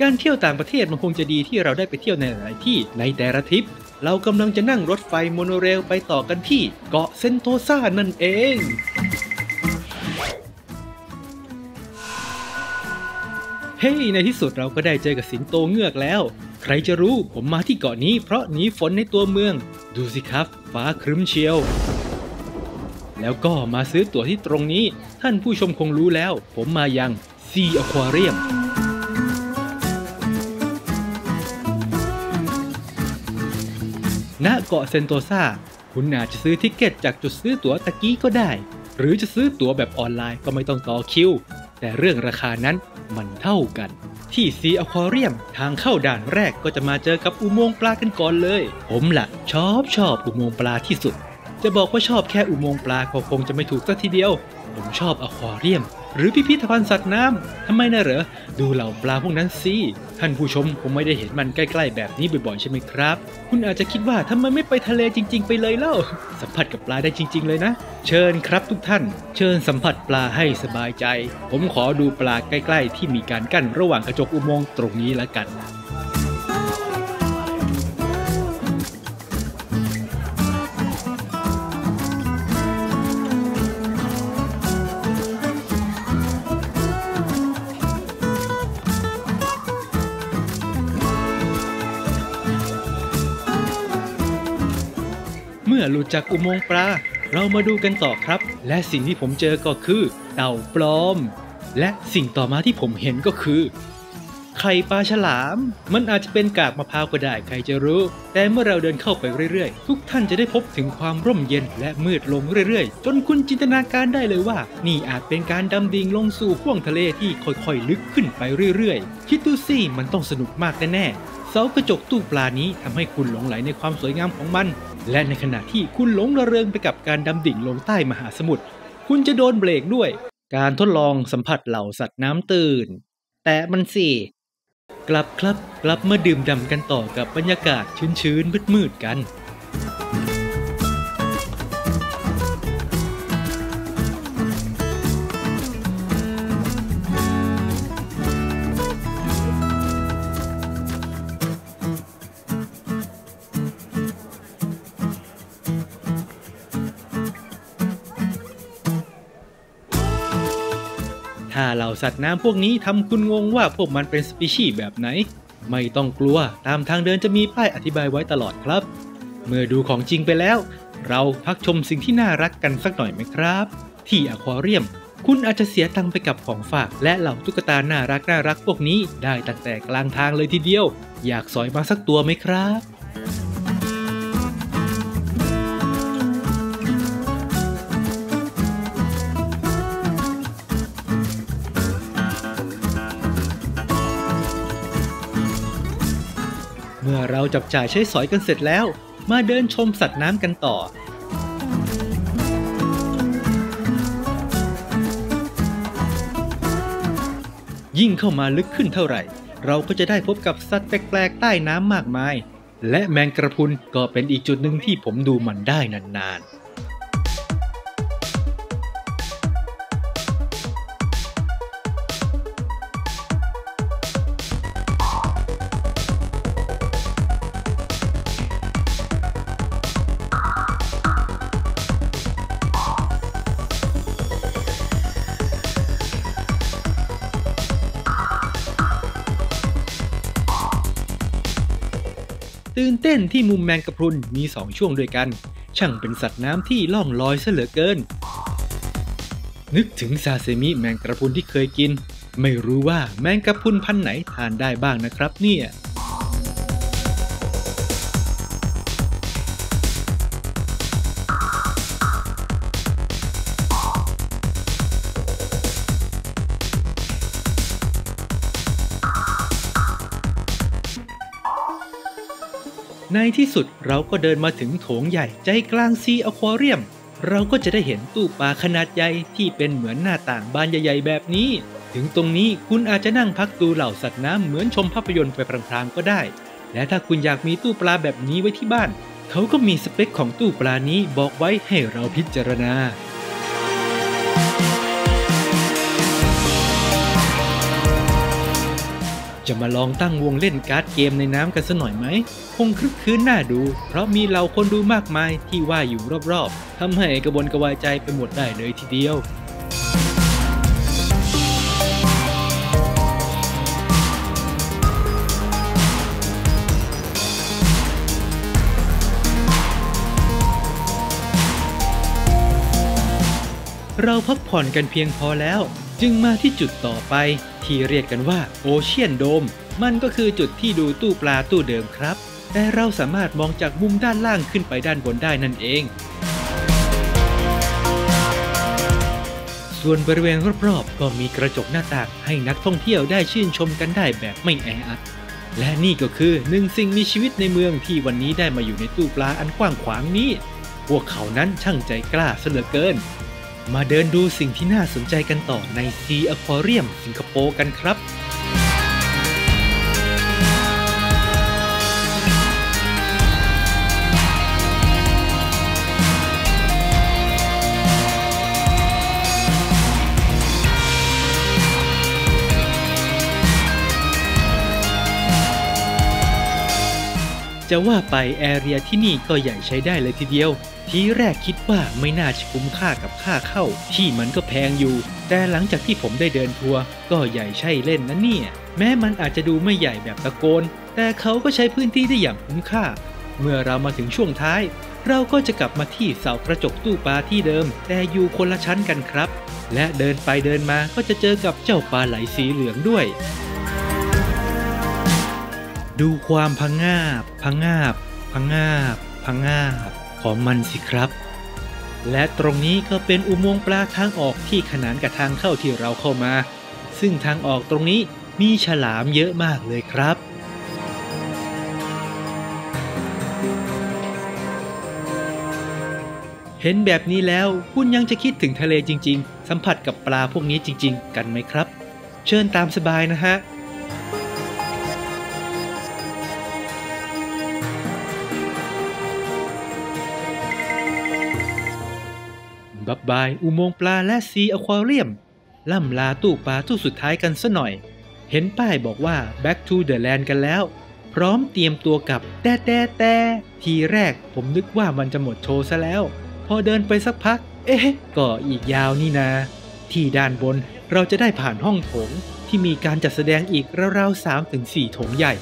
การเที่ยวต่างประเทศมันคงจะดีที่เราได้ไปเที่ยวในหลายที่ในแต่ละทริป เรากำลังจะนั่งรถไฟโมโนเรลไปต่อกันที่เกาะเซนโตซานั่นเองเฮ้ยในที่สุดเราก็ได้เจอกับสิงโตเงือกแล้ว ใครจะรู้ผมมาที่เกาะนี้เพราะหนีฝนในตัวเมือง ดูสิครับ ฟ้าครึ้มเชียว แล้วก็มาซื้อตั๋วที่ตรงนี้ ท่านผู้ชมคงรู้แล้ว ผมมายังซีอควาเรียม ณเกาะเซนโตซาคุณอาจจะซื้อทิกเก็ตจากจุดซื้อตั๋วตะกี้ก็ได้ หรือจะซื้อตั๋วแบบออนไลน์ก็ไม่ต้องต่อคิว แต่เรื่องราคานั้นมันเท่ากัน ที่ซีอควาเรียมทางเข้าด่านแรกก็จะมาเจอกับอุโมงค์ปลากันก่อนเลย ผมละ่ะ ชอบชอบอุโมงค์ปลาที่สุด จะบอกว่าชอบแค่อุโมงค์ปลาก็คงจะไม่ถูกสักทีเดียว ผมชอบอควาเรียมหรือพิพิธภัณฑ์สัตว์น้ำทำไมนะเหรอ ดูเหล่าปลาพวกนั้นสิ ท่านผู้ชมคงไม่ได้เห็นมันใกล้ๆแบบนี้บ่อยๆใช่ไหมครับ คุณอาจจะคิดว่าทำไมไม่ไปทะเลจริง ๆ ไปเลยเล่า สัมผัสกับปลาได้จริง ๆ เลยนะ เชิญครับทุกท่าน เชิญสัมผัสปลาให้สบายใจ ผมขอดูปลาใกล้ ๆ ที่มีการกั้นระหว่างกระจกอุโมงค์ตรงนี้แล้วกัน มื่อหลุดจากอุโมงค์ปลาเรามาดูกันต่อครับ และสิ่งที่ผมเจอก็คือ เต่าปลอม และสิ่งต่อมาที่ผมเห็นก็คือ ไข่ปลาฉลาม มันอาจจะเป็นกากมะพร้าวก็ได้ใครจะรู้ แต่เมื่อเราเดินเข้าไปเรื่อยๆ ทุกท่านจะได้พบถึงความร่มเย็นและมืดลงเรื่อยๆ จนคุณจินตนาการได้เลยว่า นี่อาจเป็นการดำดิ่งลงสู่ห้วงทะเลที่ค่อยๆ ลึกขึ้นไปเรื่อยๆ คิดดูสิมันต้องสนุกมากแน่ๆเสากระจกตู้ปลานี้ทำให้คุณหลงไหลในความสวยงามของมัน และในขณะที่คุณหลงระเริงไปกับการดำดิ่งลงใต้มหาสมุทรคุณจะโดนเบรกด้วย การทดลองสัมผัสเหล่าสัตว์น้ำตื่น แต่มันสิ กลับครับ กลับมาดื่มด่ำกันต่อกับบรรยากาศชื้นๆมืดๆกัน ถ้าเหล่าสัตว์น้ำพวกนี้ทำคุณงงว่าพวกมันเป็นสปีชีส์แบบไหน ไม่ต้องกลัวตามทางเดินจะมีป้ายอธิบายไว้ตลอดครับ เมื่อดูของจริงไปแล้ว เราพักชมสิ่งที่น่ารักกันสักหน่อยไหมครับ ที่อควาเรียม คุณอาจจะเสียตังไปกับของฝากและเหล่าตุ๊กตาน่ารักน่ารักพวกนี้ได้ตั้งแต่กลางทางเลยทีเดียว อยากสอยมาสักตัวไหมครับ มื่อเราจับจ่ายใช้สอยกันเสร็จแล้ว มาเดินชมสัตว์น้ำกันต่อ ยิ่งเข้ามาลึกขึ้นเท่าไหร่ เราก็จะได้พบกับสัตว์แปลกๆใต้น้ำมากมาย และแมงกระพุนก็เป็นอีกจุดหนึ่งที่ผมดูมันได้นานๆ ตื่นเต้นที่มุมแมงกะพรุนมีสองช่วงด้วยกัน ช่างเป็นสัตว์น้ำที่ล่องลอยเสเหลือเกิน นึกถึงซาเซมิแมงกะพรุนที่เคยกิน ไม่รู้ว่าแมงกะพรุนพันไหนทานได้บ้างนะครับเนี่ย ในที่สุดเราก็เดินมาถึงโถงใหญ่ใจกลางซีอควาเรียม เราก็จะได้เห็นตู้ปลาขนาดใหญ่ที่เป็นเหมือนหน้าต่างบานใหญ่ๆแบบนี้ ถึงตรงนี้คุณอาจจะนั่งพักดูเหล่าสัตว์น้ำเหมือนชมภาพยนตร์ไปพลางๆก็ได้ และถ้าคุณอยากมีตู้ปลาแบบนี้ไว้ที่บ้าน เขาก็มีสเปคของตู้ปลานี้บอกไว้ให้เราพิจารณา จะมาลองตั้งวงเล่นการ์ดเกมในน้ำกันสักหน่อยไหม คงคลึกคลื้นน่าดู เพราะมีเราคนดูมากมายที่ว่าอยู่รอบๆทำให้กระวนกระวายใจไปหมดได้เลยทีเดียวเราพักผ่อนกันเพียงพอแล้ว จึงมาที่จุดต่อไป ที่เรียกกันว่าโอเชียนโดม มันก็คือจุดที่ดูตู้ปลาตู้เดิมครับ แต่เราสามารถมองจากมุมด้านล่างขึ้นไปด้านบนได้นั่นเอง ส่วนบริเวณรอบๆก็มีกระจกหน้าต่างให้นักท่องเที่ยวได้ชื่นชมกันได้แบบไม่แออัดและนี่ก็คือหนึ่งสิ่งมีชีวิตในเมืองที่วันนี้ได้มาอยู่ในตู้ปลาอันกว้างขวางนี้ พวกเขานั้นช่างใจกล้าเสลือเกิน มาเดินดูสิ่งที่น่าสนใจกันต่อในซีอควาเรียมสิงคโปร์กันครับจะว่าไปแอเรียที่นี่ก็ใหญ่ใช้ได้เลยทีเดียว ทีแรกคิดว่าไม่น่าจะคุ้มค่ากับค่าเข้า ที่มันก็แพงอยู่ แต่หลังจากที่ผมได้เดินทัวร์ก็ใหญ่ใช่เล่นนะเนี่ย แม้มันอาจจะดูไม่ใหญ่แบบตะโกน แต่เขาก็ใช้พื้นที่ได้อย่างคุ้มค่า เมื่อเรามาถึงช่วงท้าย เราก็จะกลับมาที่เสากระจกตู้ปลาที่เดิม แต่อยู่คนละชั้นกันครับ และเดินไปเดินมาก็จะเจอกับเจ้าปลาไหลสีเหลืองด้วยดูความพังงาบพังงาบพังงาบพังงาบ ของมันสิครับ และตรงนี้ก็เป็นอุโมงค์ปลาทางออกที่ขนานกับทางเข้าที่เราเข้ามา ซึ่งทางออกตรงนี้มีฉลามเยอะมากเลยครับเห็นแบบนี้แล้วคุณยังจะคิดถึงทะเลจริง ๆ สัมผัสกับปลาพวกนี้จริง ๆ กันไหมครับ เชิญตามสบายนะฮะ บับบายอุโมงค์ปลาและซีอควาเรียม ล่ำลาตู้ปลาตู้สุดท้ายกันซะหน่อย เห็นป้ายบอกว่า back to the land กันแล้ว พร้อมเตรียมตัวกับแต่แต่แต่ทีแรกผมนึกว่ามันจะหมดโชว์ซะแล้ว พอเดินไปสักพัก เอ๊ะ ก็อีกยาวนี่นาที่ด้านบนเราจะได้ผ่านห้องโถงที่มีการจัดแสดงอีกราวๆ3-4โถงใหญ่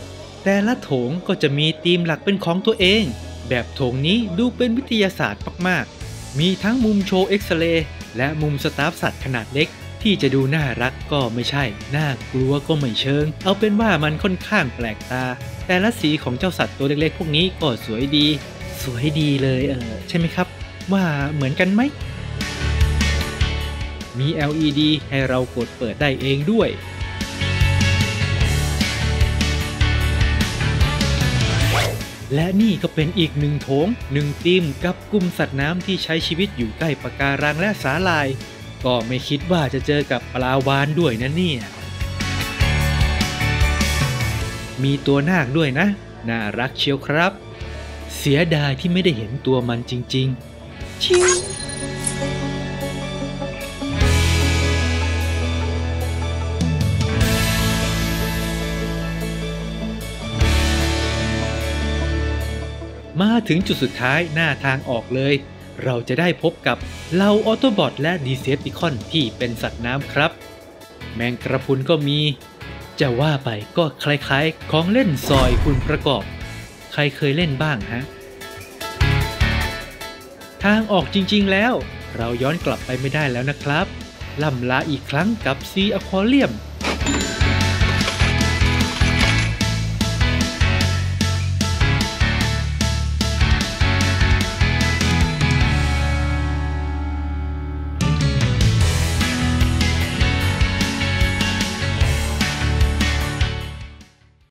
แต่ละโถงก็จะมีธีมหลักเป็นของตัวเอง แบบโถงนี้ดูเป็นวิทยาศาสตร์มากๆ มีทั้งมุมโชว์เอ็กซเรย์และมุมสตาฟสัตว์ขนาดเล็ก ที่จะดูน่ารักก็ไม่ใช่ น่ากลัวก็ไม่เชิง เอาเป็นว่ามันค่อนข้างแปลกตา แต่ละสีของเจ้าสัตว์ตัวเล็กๆ พวกนี้ก็สวยดี สวยดีเลยเออใช่ไหมครับ ว่าเหมือนกันไหม มี LED ให้เรากดเปิดได้เองด้วย และนี่ก็เป็นอีกหนึ่งโถงหนึ่งทีมกับกลุ่มสัตว์น้ำที่ใช้ชีวิตอยู่ใกล้ปะการังและสาลาย ก็ไม่คิดว่าจะเจอกับปลาวานด้วยนะเนี่ย มีตัวนาคด้วยนะ น่ารักเชียวครับ เสียดายที่ไม่ได้เห็นตัวมันจริง ๆ ชิว มาถึงจุดสุดท้ายหน้าทางออกเลย เราจะได้พบกับเหล่าออโตบอทและดีเซปติคอนที่เป็นสัตว์น้ำครับ แมงกระพุนก็มี จะว่าไปก็คล้ายๆ ของเล่นซอยคุณประกอบ ใครเคยเล่นบ้างฮะ ทางออกจริงๆแล้ว เราย้อนกลับไปไม่ได้แล้วนะครับล่ำลาอีกครั้งกับซีอควาเรียม